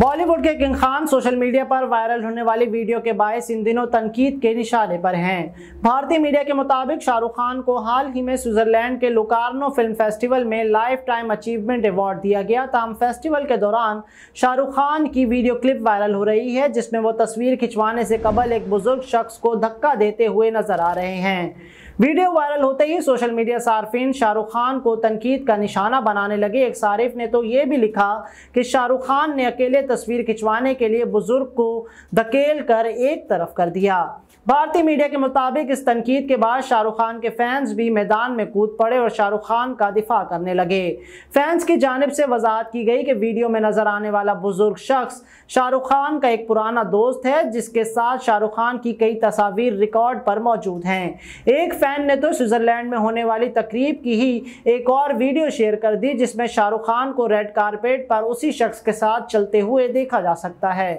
बॉलीवुड के king Khan social media पर viral होने वाली वीडियो के बायस इन दिनों तनकीद के निशाने पर हैं। भारतीय मीडिया के मुताबिक शाहरुख खान को हाल ही में स्विट्जरलैंड के लुकार्नो फ़िल्म फेस्टिवल में लाइफ टाइम अचीवमेंट अवार्ड दिया गया ताम फेस्टिवल के दौरान शाहरुख खान की वीडियो क्लिप वायरल हो रही है, जिसमें वो तस्वीर खिंचवाने से कबल एक बुज़ुर्ग शख्स को धक्का देते हुए नज़र आ रहे हैं। वीडियो वायरल होते ही सोशल मीडिया सार्फिन शाहरुख खान को तनकीद का निशाना बनाने लगे एक सारिफ ने तो ये भी लिखा कि शाहरुख खान ने अकेले तस्वीर खिंचवाने के लिए बुज़ुर्ग को धकेल कर एक तरफ़ कर दिया। भारतीय मीडिया के मुताबिक इस तनकीद के बाद शाहरुख खान के फैंस भी मैदान में कूद पड़े और शाहरुख खान का दिफा करने लगे। फैंस की जानब से वजाहत की गई कि वीडियो में नज़र आने वाला बुज़ुर्ग शख्स शाहरुख खान का एक पुराना दोस्त है, जिसके साथ शाहरुख खान की कई तस्वीर रिकॉर्ड पर मौजूद हैं। एक फ़ैन ने तो स्विट्जरलैंड में होने वाली तकरीब की ही एक और वीडियो शेयर कर दी, जिसमें शाहरुख खान को रेड कारपेट पर उसी शख्स के साथ चलते हुए देखा जा सकता है।